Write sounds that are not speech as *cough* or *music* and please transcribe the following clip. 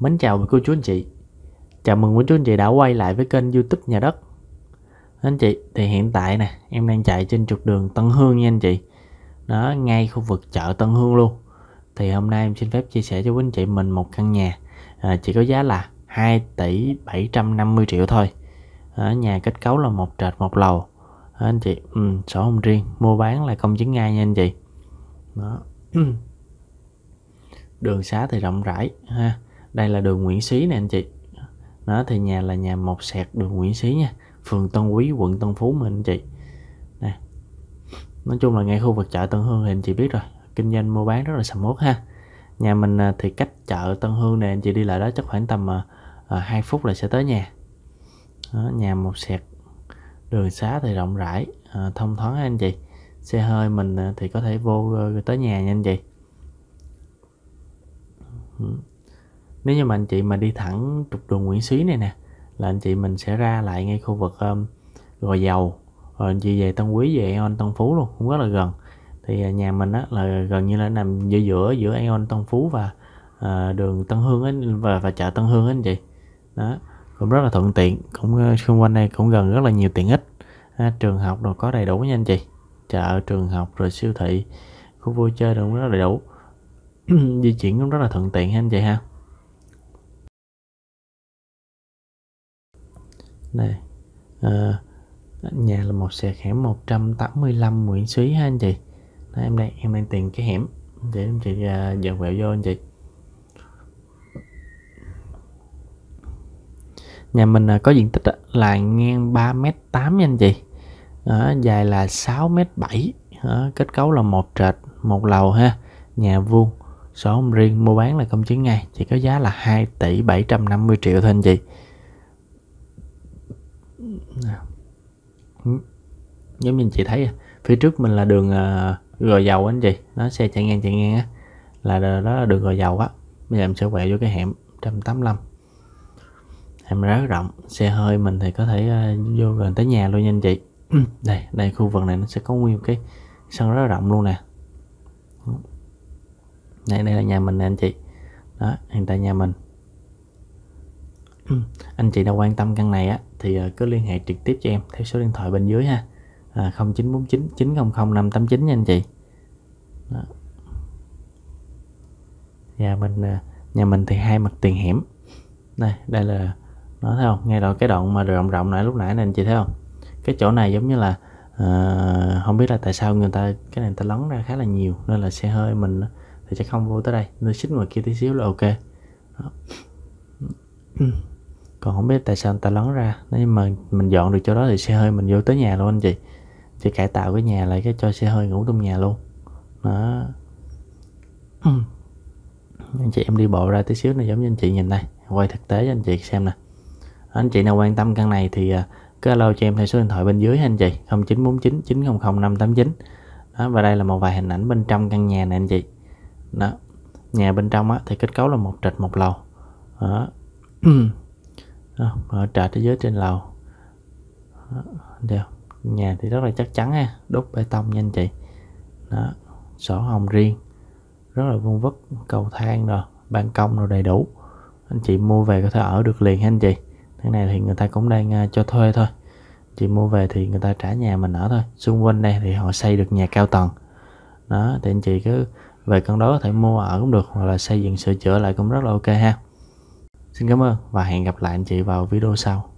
Mến chào cô chú anh chị. Chào mừng quý chú anh chị đã quay lại với kênh youtube Nhà Đất. Anh chị, thì hiện tại nè Em đang chạy trên trục đường Tân Hương nha anh chị. Đó, ngay khu vực chợ Tân Hương luôn. Thì hôm nay em xin phép chia sẻ cho quý anh chị mình một căn nhà à, Chỉ có giá là 2 tỷ 750 triệu thôi. À, Nhà kết cấu là một trệt một lầu. À, Anh chị, ừ, sổ hồng riêng Mua bán là công chứng ngay nha anh chị. Đó. *clears throat* Đường xá thì rộng rãi ha đây là đường Nguyễn Xí nè anh chị. Đó thì nhà là nhà một sẹt đường Nguyễn Xí nha. Phường Tân Quý quận Tân Phú mình anh chị. Nè. Nói chung là ngay khu vực chợ Tân Hương thì anh chị biết rồi. Kinh doanh mua bán rất là sầm uất ha. Nhà mình à, thì cách chợ Tân Hương này anh chị đi lại đó chắc khoảng tầm à, à, uh, 2 phút là sẽ tới nhà. Đó, nhà một sẹt đường xá thì rộng rãi uh, thông thoáng anh chị. Xe hơi mình thì có thể vô uh, tới nhà nha anh chị nếu như mà anh chị mà đi thẳng trục đường Nguyễn Xí này nè là anh chị mình sẽ ra lại ngay khu vực um, Gò Dầu. Rồi anh chị về Tân Quý về Aeon Tân Phú luôn cũng rất là gần. Thì à, nhà mình á là gần như là nằm giữa giữa giữa Aeon Tân Phú và uh, đường Tân Hương ấy, và và chợ Tân Hương ấy anh chị. Đó cũng rất là thuận tiện cũng xung quanh đây cũng gần rất là nhiều tiện ích. À, trường học rồi có đầy đủ nha anh chị. Chợ trường học rồi siêu thị khu vui chơi đều rất là đầy đủ. *clears throat* Di chuyển cũng rất là thuận tiện ha anh chị ha. Này à, nhà là một sẹt hẻm 185 Nguyễn Xúy ha anh chị. Đó, em đang em đang tìm cái hẻm để anh chị ờ, uh, dần quẹo vô anh chị. Nhà mình uh, có diện tích uh, là ngang 3m8 nha anh chị. Đó, dài là 6m7 Đó, kết cấu là một trệt một lầu ha nhà vuông sổ hồng riêng mua bán là công chứng ngay. Chỉ có giá là 2 tỷ 750 triệu thôi anh chị giống như anh chị thấy, phía trước mình là đường ờ, gò dầu anh chị. Nó xe chạy ngang chạy ngang á. Là đó là đường gò dầu á. Bây giờ em sẽ quẹo vô cái hẻm 185 hẻm rất rộng. Xe hơi mình thì có thể ờ, vô gần tới nhà luôn nha anh chị. *clears throat* Đây đây khu vực này nó sẽ có nguyên cái sân rất rộng luôn nè. Đây đây là nhà mình nè anh chị. Đó, hiện tại nhà mình. Ừ. anh chị nào quan tâm căn này á thì ờ, cứ liên hệ trực tiếp cho em theo số điện thoại bên dưới ha. À, 0949 900 589 nha anh chị. Đó. nhà mình ờ, nhà mình thì hai mặt tiền hẻm. Đây đây là nó thấy không? Ngay đoạn cái đoạn mà rộng rộng nãy lúc nãy này anh chị thấy không? Cái chỗ này giống như là uh, không biết là tại sao người ta cái này người ta lấn ra khá là nhiều nên là xe hơi mình thì sẽ không vô tới đây. Nơi xích ngoài kia tí xíu là ok. Đó. Ừ còn không biết tại sao người ta lón ra. Nếu mà mình dọn được chỗ đó thì xe hơi mình vô tới nhà luôn anh chị. Chị cải tạo cái nhà lại cái cho xe hơi ngủ trong nhà luôn. Đó. *clears throat* Anh chị em đi bộ ra tí xíu này giống như anh chị nhìn đây. Quay thực tế cho anh chị xem nè. Anh chị nào quan tâm căn này thì à, cứ alo cho em theo số điện thoại bên dưới anh chị. 0949 900 589 đó và đây là một vài hình ảnh bên trong căn nhà này anh chị. Đó. Nhà bên trong á thì kết cấu là một trệt một lầu. Đó, *clears throat* đó ở trệt ở dưới trên lầu. Đó. nhà thì rất là chắc chắn ha. Đúc bê tông nha anh chị. Đó sổ hồng riêng. Rất là vuông vức cầu thang rồi ban công rồi đầy đủ. Anh chị mua về có thể ở được liền ha anh chị. Cái này thì người ta cũng đang uh, cho thuê thôi. Chị mua về thì người ta trả nhà mình ở thôi. Xung quanh đây thì họ xây được nhà cao tầng. Đó thì anh chị cứ về con đó có thể mua ở cũng được hoặc là xây dựng sửa chữa lại cũng rất là ok ha xin cảm ơn và hẹn gặp lại anh chị vào video sau.